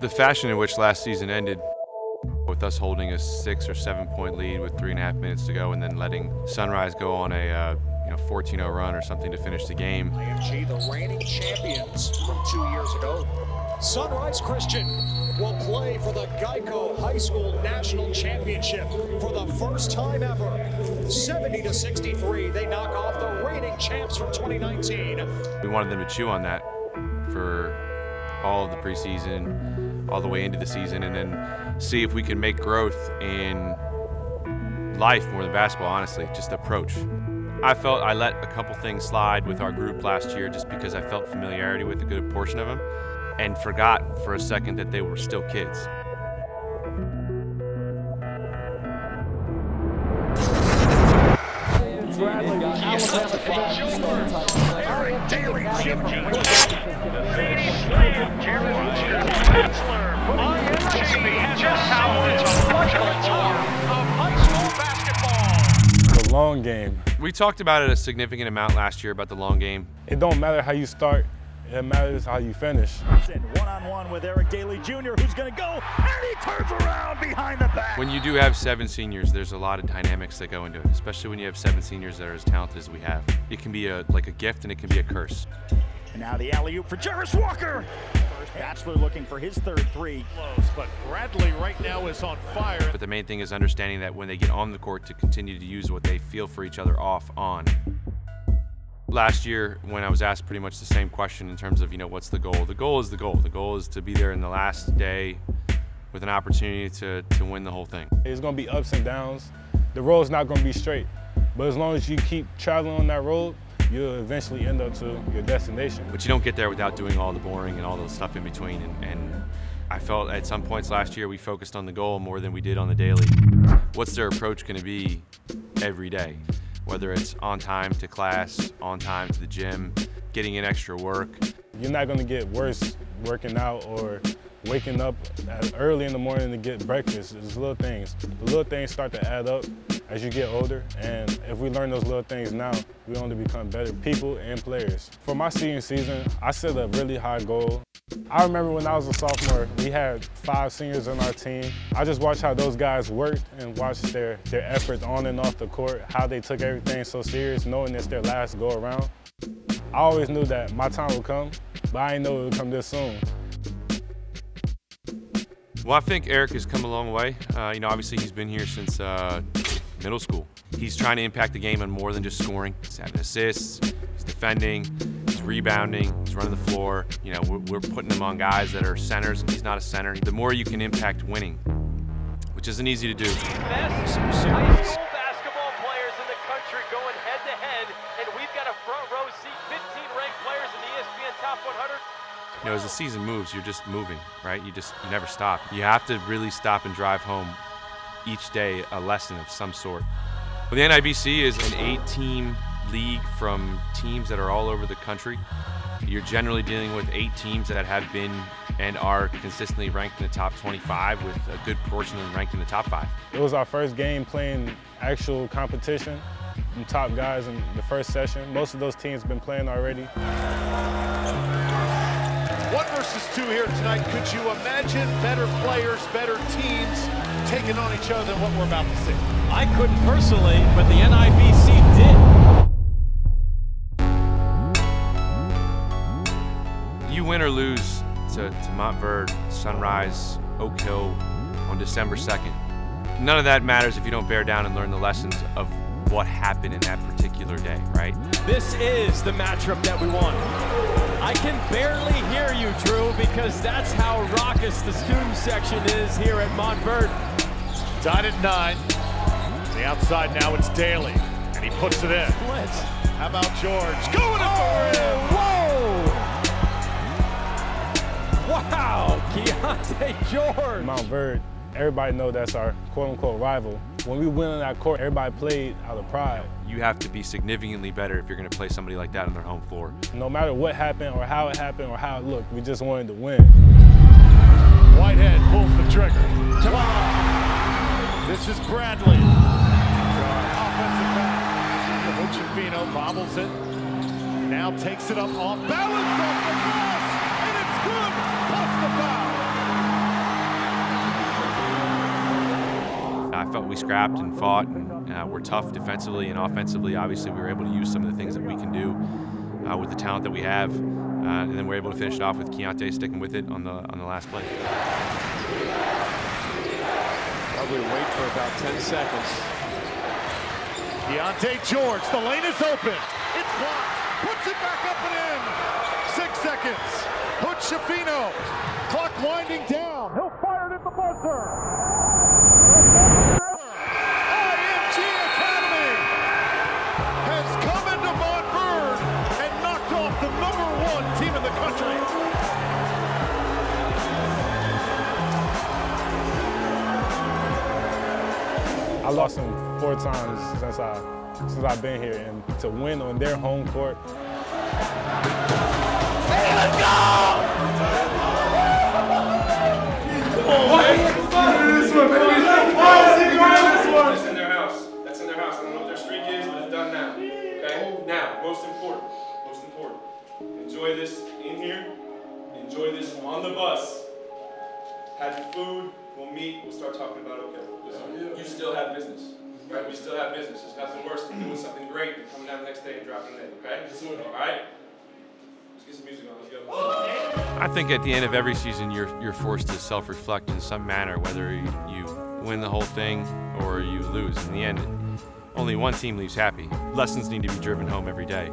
The fashion in which last season ended, with us holding a six or seven point lead with three and a half minutes to go, and then letting Sunrise go on a uh, you know 14-0 run or something to finish the game. IMG, the reigning champions from two years ago. Sunrise Christian will play for the Geico High School National Championship for the first time ever. 70 to 63, they knock off the reigning champs from 2019. We wanted them to chew on that for all of the preseason, all the way into the season, and then see if we can make growth in life more than basketball, honestly, just approach. I felt I let a couple things slide with our group last year just because I felt familiarity with a good portion of them and forgot for a second that they were still kids. Long game. We talked about it a significant amount last year about the long game. It don't matter how you start, it matters how you finish. One on one with Eric Dailey Jr., who's going to go, and he turns around behind the back. When you do have seven seniors, there's a lot of dynamics that go into it, especially when you have seven seniors that are as talented as we have. It can be a like a gift and it can be a curse. And now the alley oop for Jarace Walker. First Bachelor looking for his third three. Close, but Bradley right now is on fire. But the main thing is understanding that when they get on the court to continue to use what they feel for each other off on. Last year, when I was asked pretty much the same question in terms of, you know, what's the goal? The goal is the goal. The goal is to be there in the last day with an opportunity to, to win the whole thing. It's gonna be ups and downs. The road's not gonna be straight. But as long as you keep traveling on that road, you'll eventually end up to your destination. But you don't get there without doing all the boring and all the stuff in between. And, and I felt at some points last year we focused on the goal more than we did on the daily. What's their approach going to be every day? Whether it's on time to class, on time to the gym, getting in extra work. You're not gonna get worse working out or waking up early in the morning to get breakfast. It's little things. The little things start to add up as you get older. And if we learn those little things now, we only become better people and players. For my senior season, I set a really high goal. I remember when I was a sophomore, we had five seniors on our team. I just watched how those guys worked and watched their, their efforts on and off the court, how they took everything so serious, knowing it's their last go around. I always knew that my time would come, but I didn't know it would come this soon. Well, I think Eric has come a long way. Uh, you know, obviously he's been here since uh, middle school. He's trying to impact the game on more than just scoring. He's having assists, he's defending, he's rebounding, he's running the floor. You know, we're, we're putting him on guys that are centers, and he's not a center. The more you can impact winning, which isn't easy to do. best high school basketball players in the country going head to head, and we've got a front row seat, 15 ranked players in the ESPN Top 100. You know, as the season moves, you're just moving, right? You just you never stop. You have to really stop and drive home each day a lesson of some sort. Well, the NIBC is an eight-team league from teams that are all over the country. You're generally dealing with eight teams that have been and are consistently ranked in the top 25, with a good portion of them ranked in the top five. It was our first game playing actual competition. Some top guys in the first session. Most of those teams been playing already. One versus two here tonight. Could you imagine better players, better teams taking on each other than what we're about to see? I couldn't personally, but the NIBC did. You win or lose to, to Montverde, Sunrise, Oak Hill on December 2nd. None of that matters if you don't bear down and learn the lessons of what happened in that particular day, right? This is the matchup that we want. I can barely hear you, Drew, because that's how raucous the student section is here at Montverde. Tied at nine. The outside now it's Dailey, and he puts it in. Blitz. How about George? Going in Oh, for it! Oh, whoa! Wow, Keyonte George. Montverde, everybody know that's our quote-unquote rival. When we went on that court, everybody played out of pride. You have to be significantly better if you're going to play somebody like that on their home floor. No matter what happened or how it happened or how it looked, we just wanted to win. Whitehead pulls the trigger. This is Bradley. Offensive foul. Ochefino bobbles it. Now takes it up off balance off the glass. And it's good. Felt we scrapped and fought and uh, we're tough defensively and offensively. Obviously, we were able to use some of the things that we can do uh, with the talent that we have, uh, and then we're able to finish it off with Keyonte sticking with it on the on the last play. Probably wait for about 10 seconds. Keyonte George, the lane is open. It's blocked. Puts it back up and in. Six seconds. Hood Schifino. Clock winding down. He'll fire it at the buzzer. I lost them four times since I since I've been here, and to win on their home court. That's in their house. That's in their house. I don't know what their streak is, but it's done now. Okay? Now, most important. Most important. Enjoy this in here. Enjoy this on the bus. Have your food. We'll meet. We'll start talking about okay. Still have business. Right? We still have business. There's nothing worse than doing something great and coming down the next day and dropping it. Okay? All right? Let's get some music on. Let's go. I think at the end of every season, you're you're forced to self-reflect in some manner, whether you win the whole thing or you lose. In the end, only one team leaves happy. Lessons need to be driven home every day.